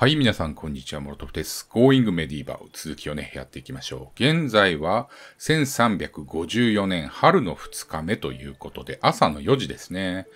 はい、皆さん、こんにちは。モロトフです。Going Medieval 続きをね、やっていきましょう。現在は1354年春の2日目ということで、朝の4時ですね。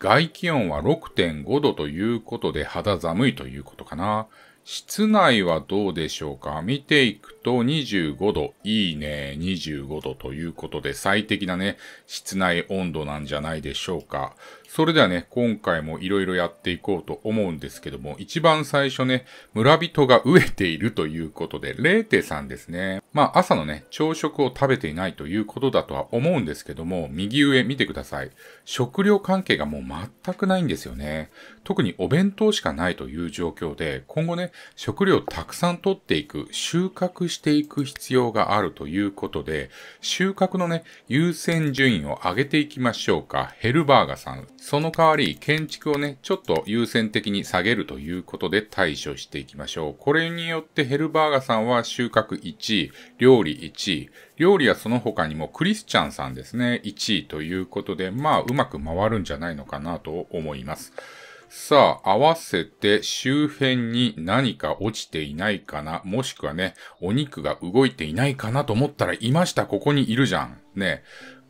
外気温は6.5度ということで肌寒いということかな。室内はどうでしょうか見ていくと25度。いいね。25度ということで最適なね、室内温度なんじゃないでしょうか。それではね、今回も色々やっていこうと思うんですけども、一番最初ね、村人が飢えているということで、レーテさんですね。まあ朝のね、朝食を食べていないということだとは思うんですけども、右上見てください。食料関係がもう全くないんですよね。特にお弁当しかないという状況で、今後ね、食料たくさん取っていく、収穫していく必要があるということで、収穫のね、優先順位を上げていきましょうか。ヘルバーガさん。その代わり、建築をね、ちょっと優先的に下げるということで対処していきましょう。これによってヘルバーガさんは収穫1位、料理1位、料理はその他にもクリスチャンさんですね、1位ということで、まあ、うまく回るんじゃないのかなと思います。さあ、合わせて周辺に何か落ちていないかな、もしくはね、お肉が動いていないかなと思ったら、いました、ここにいるじゃん。ね。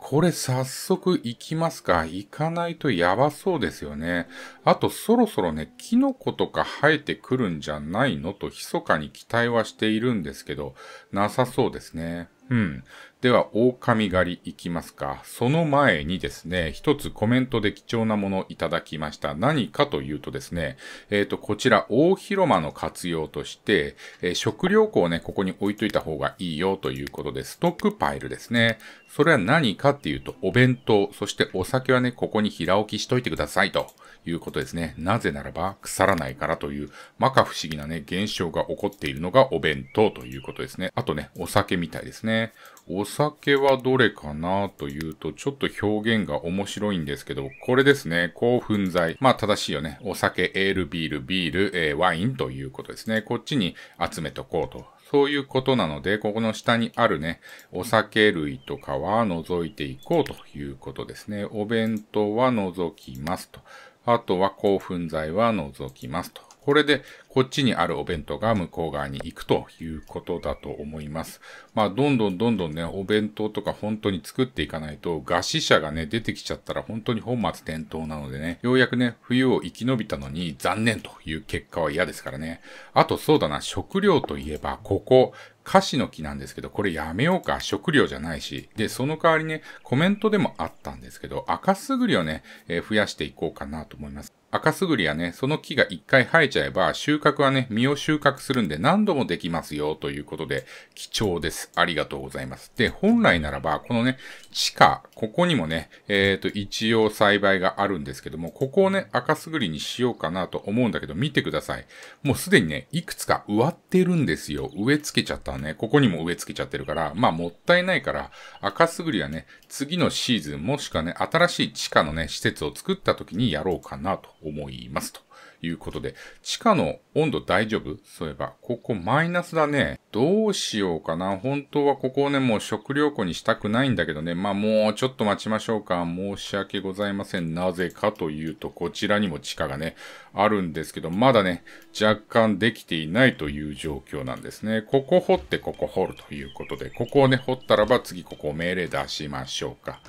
これ早速行きますか？行かないとやばそうですよね。あとそろそろね、キノコとか生えてくるんじゃないの？と密かに期待はしているんですけど、なさそうですね。うん。では、狼狩り行きますか。その前にですね、一つコメントで貴重なものをいただきました。何かというとですね、えっ、ー、と、こちら、大広間の活用として、えー、食料庫をね、ここに置いといた方がいいよということで、ストックパイルですね。それは何かっていうと、お弁当、そしてお酒はね、ここに平置きしといてくださいと。いうことですね。なぜならば腐らないからという、摩訶不思議なね、現象が起こっているのがお弁当ということですね。あとね、お酒みたいですね。お酒はどれかなというと、ちょっと表現が面白いんですけど、これですね、興奮剤。まあ正しいよね。お酒、エール、ビール、ビール、えー、ワインということですね。こっちに集めとこうと。そういうことなので、ここの下にあるね、お酒類とかは除いていこうということですね。お弁当は除きますと。あとは興奮剤は除きますと。これで、こっちにあるお弁当が向こう側に行くということだと思います。まあ、どんどんどんどんね、お弁当とか本当に作っていかないと、餓死者がね、出てきちゃったら本当に本末転倒なのでね、ようやくね、冬を生き延びたのに残念という結果は嫌ですからね。あとそうだな、食料といえば、ここ、カシの木なんですけど、これやめようか。食料じゃないし。で、その代わりね、コメントでもあったんですけど、赤すぐりをね、えー、増やしていこうかなと思います。赤すぐりはね、その木が一回生えちゃえば、収穫はね、実を収穫するんで何度もできますよ、ということで、貴重です。ありがとうございます。で、本来ならば、このね、地下、ここにもね、えっ、ー、と、一応栽培があるんですけども、ここをね、赤すぐりにしようかなと思うんだけど、見てください。もうすでにね、いくつか植わってるんですよ。植え付けちゃったね。ここにも植え付けちゃってるから、まあ、もったいないから、赤すぐりはね、次のシーズン、もしくはね、新しい地下のね、施設を作った時にやろうかなと思いますと。いうことで、地下の温度大丈夫？そういえば、ここマイナスだね。どうしようかな。本当はここをね、もう食料庫にしたくないんだけどね。まあもうちょっと待ちましょうか。申し訳ございません。なぜかというと、こちらにも地下がね、あるんですけど、まだね、若干できていないという状況なんですね。ここ掘ってここ掘るということで、ここをね、掘ったらば次ここを命令出しましょうか。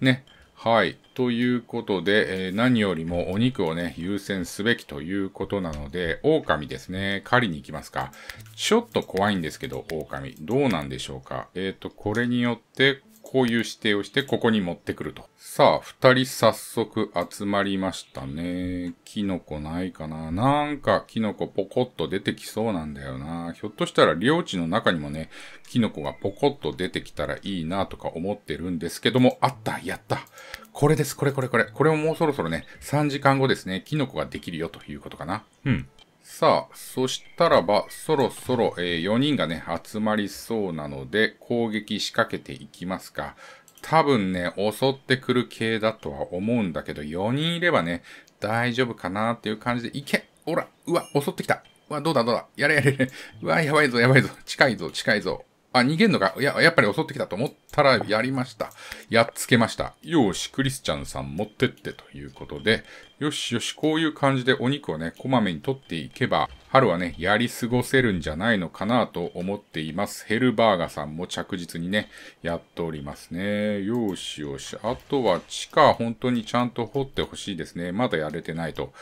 ね。はい。ということで、えー、何よりもお肉をね、優先すべきということなので、狼ですね。狩りに行きますか。ちょっと怖いんですけど、狼。どうなんでしょうか。えっ、ー、と、これによって、こういう指定をしてここに持ってくると。さあ、二人早速集まりましたね。キノコないかななんかキノコポコッと出てきそうなんだよな。ひょっとしたら領地の中にもね、キノコがポコッと出てきたらいいなとか思ってるんですけども、あったやったこれです、これこれこれ。これももうそろそろね、3時間後ですね、キノコができるよということかな。うん。さあ、そしたらば、そろそろ、えー、4人がね、集まりそうなので、攻撃仕掛けていきますか。多分ね、襲ってくる系だとは思うんだけど、4人いればね、大丈夫かなっていう感じで、いけほらうわ、襲ってきたうわ、どうだどうだやれやれやれ。うわ、やばいぞやばいぞ。近いぞ近いぞ。あ、逃げんのかいや、やっぱり襲ってきたと思ったらやりました。やっつけました。よし、クリスチャンさん持ってってということで、よしよし、こういう感じでお肉をね、こまめに取っていけば、春はね、やり過ごせるんじゃないのかなと思っています。ヘルバーガさんも着実にね、やっておりますね。よしよし。あとは地下本当にちゃんと掘ってほしいですね。まだやれてないと。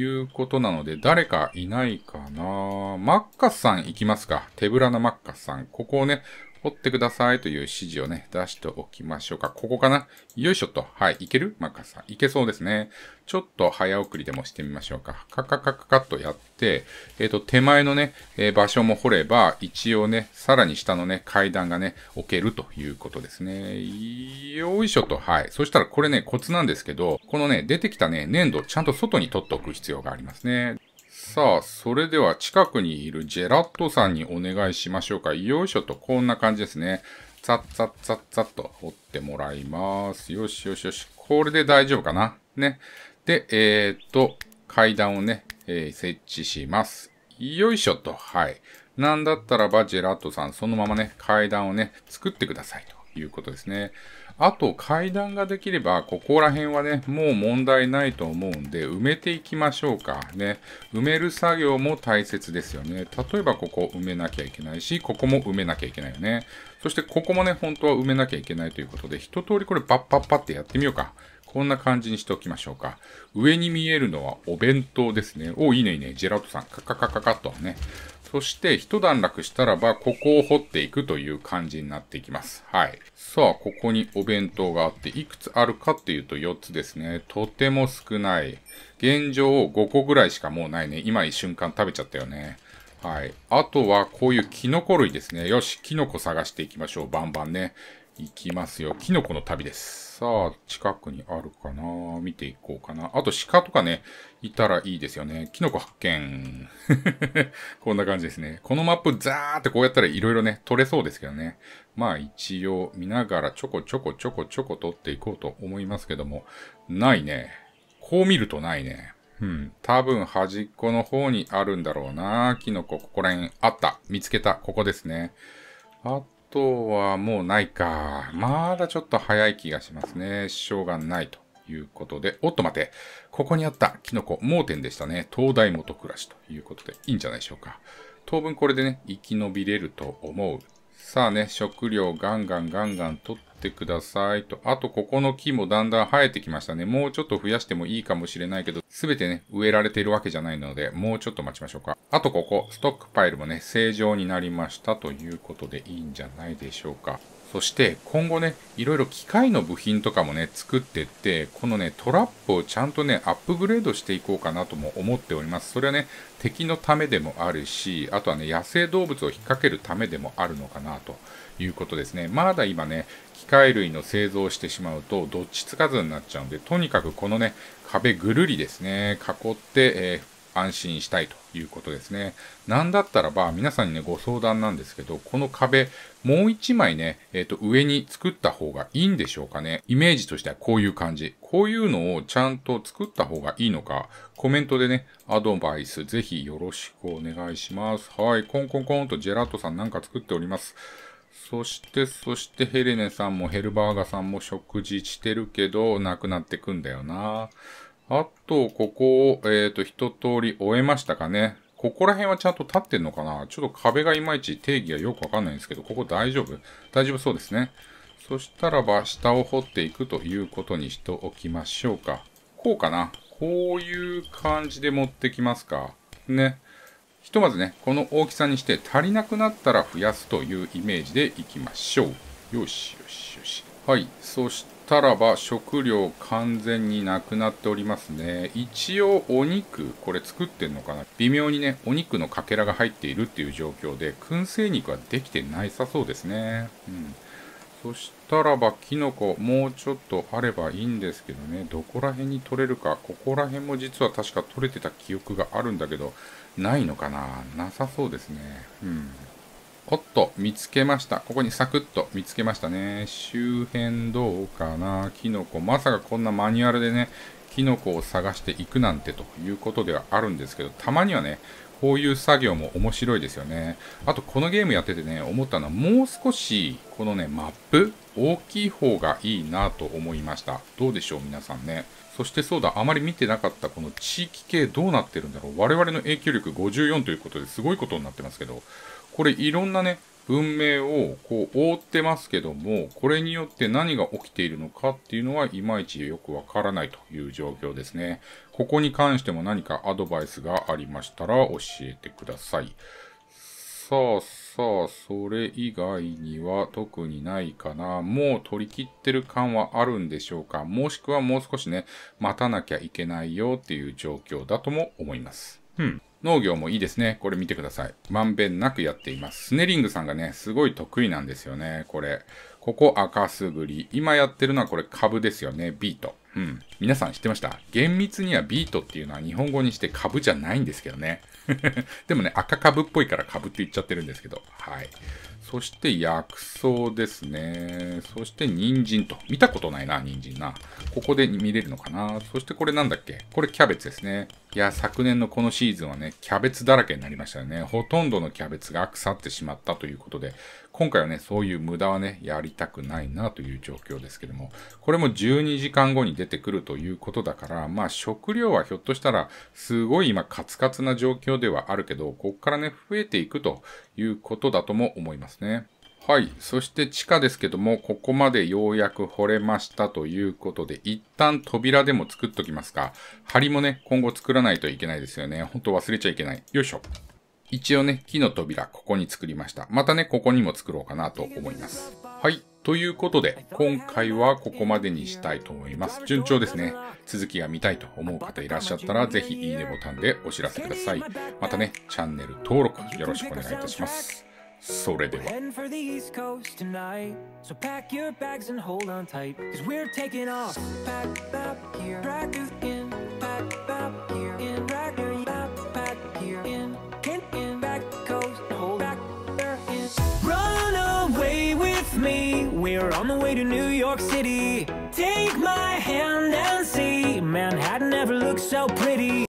いうことなので、誰かいないかなマッカスさん行きますか手ぶらなマッカスさん。ここをね、掘ってくださいという指示をね、出しておきましょうか。ここかな？よいしょと。はい。いける？マカさん。いけそうですね。ちょっと早送りでもしてみましょうか。カカカカカッとやって、えっ、ー、と、手前のね、えー、場所も掘れば、一応ね、さらに下のね、階段がね、置けるということですね。よいしょと。はい。そしたらこれね、コツなんですけど、このね、出てきたね、粘土、ちゃんと外に取っておく必要がありますね。さあ、それでは近くにいるジェラットさんにお願いしましょうか。よいしょと、こんな感じですね。ザッザッザッザッと掘ってもらいます。よしよしよし。これで大丈夫かな？ね。で、えー、っと、階段をね、えー、設置します。よいしょと。はい。なんだったらば、ジェラットさん、そのままね、階段をね、作ってくださいということですね。あと階段ができれば、ここら辺はね、もう問題ないと思うんで、埋めていきましょうか。ね。埋める作業も大切ですよね。例えばここ埋めなきゃいけないし、ここも埋めなきゃいけないよね。そしてここもね、本当は埋めなきゃいけないということで、一通りこれパッパッパってやってみようか。こんな感じにしておきましょうか。上に見えるのはお弁当ですね。お、いいねいいね。ジェラートさん。カカカカカッとね。そして一段落したらば、ここを掘っていくという感じになっていきます。はい。さあ、ここにお弁当があって、いくつあるかっていうと4つですね。とても少ない。現状5個ぐらいしかもうないね。今一瞬間食べちゃったよね。はい。あとは、こういうキノコ類ですね。よし、キノコ探していきましょう。バンバンね。いきますよ。キノコの旅です。さあ、近くにあるかな見ていこうかな。あと鹿とかね、いたらいいですよね。キノコ発見。こんな感じですね。このマップザーってこうやったら色々ね、取れそうですけどね。まあ一応見ながらちょこちょこちょこちょこ取っていこうと思いますけども、ないね。こう見るとないね。うん。多分端っこの方にあるんだろうな。キノコ、ここら辺あった。見つけた。ここですね。あっとはもうないか。まだちょっと早い気がしますね。しょうがないということで。おっと待て。ここにあったキノコ、盲点でしたね。東大元暮らしということでいいんじゃないでしょうか。当分これでね、生き延びれると思う。さあね、食料ガンガンガンガン取ってくださいと。あと、ここの木もだんだん生えてきましたね。もうちょっと増やしてもいいかもしれないけど、すべてね、植えられているわけじゃないので、もうちょっと待ちましょうか。あと、ここ、ストックパイルもね、正常になりましたということでいいんじゃないでしょうか。そして今後ね、いろいろ機械の部品とかもね、作ってって、このね、トラップをちゃんとね、アップグレードしていこうかなとも思っております。それはね、敵のためでもあるし、あとはね、野生動物を引っ掛けるためでもあるのかなということですね。まだ今ね、機械類の製造をしてしまうと、どっちつかずになっちゃうんで、とにかくこのね、壁ぐるりですね、囲って、えー安心したいということですね。なんだったらば、皆さんにね、ご相談なんですけど、この壁、もう一枚ね、えっ、ー、と、上に作った方がいいんでしょうかね。イメージとしてはこういう感じ。こういうのをちゃんと作った方がいいのか、コメントでね、アドバイスぜひよろしくお願いします。はい、コンコンコンとジェラートさんなんか作っております。そして、そしてヘレネさんもヘルバーガさんも食事してるけど、亡くなってくんだよな。あと、ここを、えっ、ー、と、一通り終えましたかね。ここら辺はちゃんと立ってんのかな？ちょっと壁がいまいち定義がよくわかんないんですけど、ここ大丈夫？大丈夫そうですね。そしたらば、下を掘っていくということにしておきましょうか。こうかな？こういう感じで持ってきますか？ね。ひとまずね、この大きさにして足りなくなったら増やすというイメージでいきましょう。よしよしよし。はい。そして、たらば食料完全になくなっておりますね。一応お肉、これ作ってんのかな微妙にね、お肉のかけらが入っているっていう状況で、燻製肉はできてないさそうですね。うん。そしたらば、キノコ、もうちょっとあればいいんですけどね、どこら辺に取れるか、ここら辺も実は確か取れてた記憶があるんだけど、ないのかななさそうですね。うん。おっと、見つけました。ここにサクッと見つけましたね。周辺どうかな？キノコ。まさかこんなマニュアルでね、キノコを探していくなんてということではあるんですけど、たまにはね、こういう作業も面白いですよね。あとこのゲームやっててね、思ったのはもう少しこのね、マップ大きい方がいいなと思いました。どうでしょう皆さんね。そしてそうだ、あまり見てなかったこの地域系どうなってるんだろう。我々の影響力54ということですごいことになってますけど、これいろんなね、文明をこう覆ってますけども、これによって何が起きているのかっていうのはいまいちよくわからないという状況ですね。ここに関しても何かアドバイスがありましたら教えてください。さあさあ、それ以外には特にないかな。もう取り切ってる感はあるんでしょうか？もしくはもう少しね、待たなきゃいけないよっていう状況だとも思います。うん。農業もいいですね。これ見てください。まんべんなくやっています。スネリングさんがね、すごい得意なんですよね。これ。ここ赤すぐり。今やってるのはこれ株ですよね。ビート。うん。皆さん知ってました？厳密にはビートっていうのは日本語にして株じゃないんですけどね。でもね、赤株っぽいから株って言っちゃってるんですけど。はい。そして薬草ですね。そして人参と。見たことないな、人参な。ここで見れるのかな。そしてこれなんだっけ？これキャベツですね。いや、昨年のこのシーズンはね、キャベツだらけになりましたよね。ほとんどのキャベツが腐ってしまったということで、今回はね、そういう無駄はね、やりたくないなという状況ですけども、これも12時間後に出てくるということだから、まあ食料はひょっとしたら、すごい今カツカツな状況ではあるけど、こっからね、増えていくということだとも思いますね。はい。そして地下ですけども、ここまでようやく掘れましたということで、一旦扉でも作っときますか。梁もね、今後作らないといけないですよね。ほんと忘れちゃいけない。よいしょ。一応ね、木の扉、ここに作りました。またね、ここにも作ろうかなと思います。はい。ということで、今回はここまでにしたいと思います。順調ですね。続きが見たいと思う方いらっしゃったら、ぜひいいねボタンでお知らせください。またね、チャンネル登録よろしくお願いいたします。それでは。We're on the way to New York City. Take my hand and see Manhattan never looked so pretty.